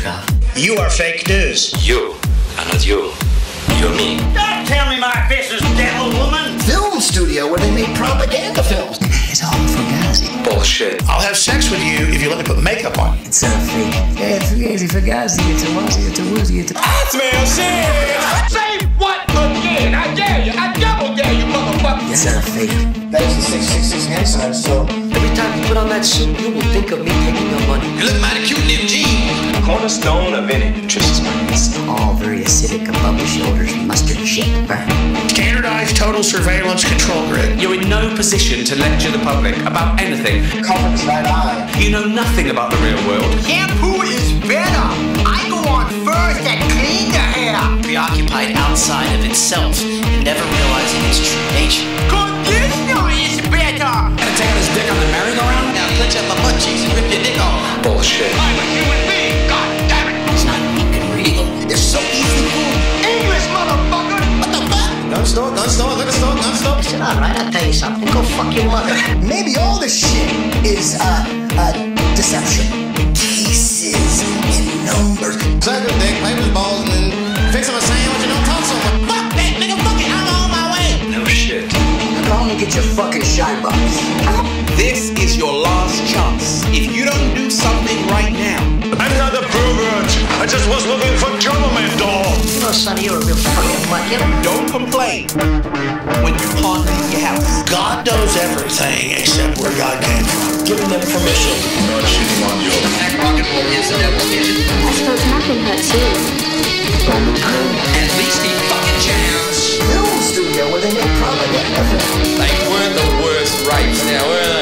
jerk. You are fake news. You are not you. You're me. Don't tell me my business, devil woman. Film studio where they made propaganda films. It's all for fugazi. Bullshit. I'll have sex with you if you let me put makeup on. It's a fake. Yeah, it's fugazi, fugazi, it's a wazi, it's a woozy, it's a... Say what again? I dare you. I double dare you, motherfucker. It's a fake. That is the 666 hand sign, so Every time you put on that suit, you will think of me taking your money. You look mighty cute in jeans. Cornerstone of any nutritious man. It's all very acidic above the shoulders, mustard shit. Burn. Standardized total surveillance control grid. You're in no position to lecture the public about anything. cover his right eye. You know nothing about the real world. Shampoo is better. I go on first and clean the hair. Preoccupied outside of itself and never realizing its true nature. Conditioner is better. Gonna take out his dick on the merry-go-round? Now clench up my butt cheeks and rip your dick off. Bullshit. Gun store, gun store, liquor store, gun store. Listen, all right, I'll tell you something. Go fuck your mother. Maybe all this shit is uh, uh, deception. Cases and numbers. Suck a dick, play with balls, and then fix him a sandwich and don't talk so much. Fuck that, nigga, fuck it, I'm on my way. No shit. Go home and get your fucking shy box. This is dog. You know, sonny, you're a real fucking mutt, don't complain when you can't leave your house. God knows everything except where God came from. Giving them permission. That rock and roll is the devil's kitchen. I suppose nothing hurts you. At least he fucking jams. Film studio where they make propaganda films. They weren't the worst rapes now, were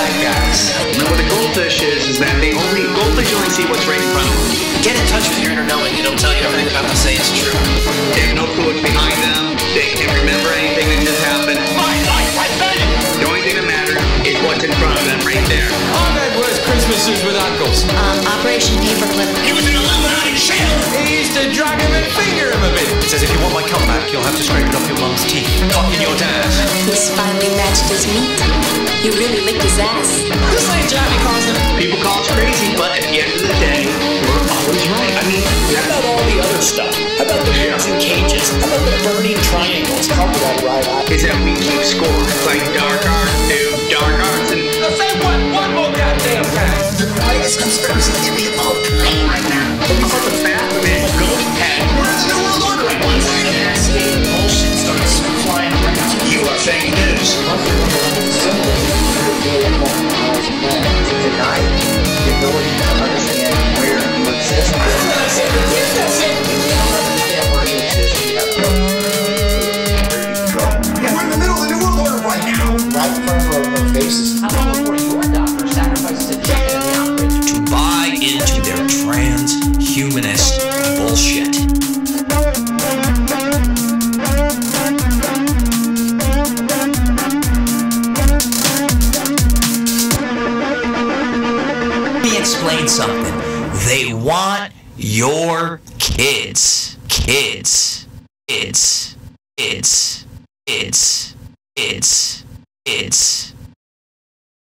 black guys. And what a goldfish is, is that they only, goldfish only see what's right in front of them. Get in touch with your inner knowing. It'll tell you everything about to say is true. They have no clue what's behind them. They can't remember anything that just happened. My life, I bet it. The only thing that matters is what's in front of them right there. I've had worse Christmases with uncles. Um, Operation Paperclip. He was in Illuminati shit. He used to drag him and finger him a bit. Says if you want my comeback, you'll have to scrape it off your mum's teeth. Fucking your dad. He's finally matched his meat. You really licked his ass. This ain't Johnny Carson. People call us crazy, but at the end of the day, we're always right. I mean, How about all the other stuff? How about the birds in cages? How about the burning triangles? Cover that right eye. is that we keep score. Like dark arts do dark arts, and Now say what one more goddamn time. The greatest conspiracy theory of all explain something. They want your kids. Kids. Kids. Kids. Kids. Kids. Kids.